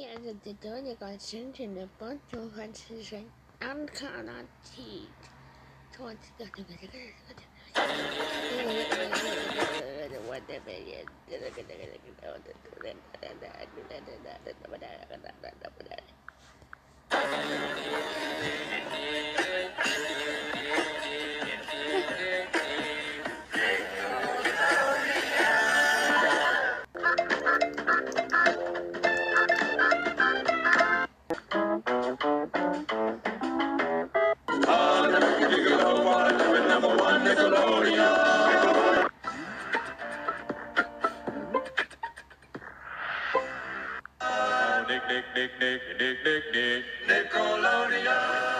He ended the Dönergott in der Bundesverfassung anerkannt. Twenty Nickelodeon. Nick, Nick, Nick, Nick, Nick, Nick, Nick, Nickelodeon.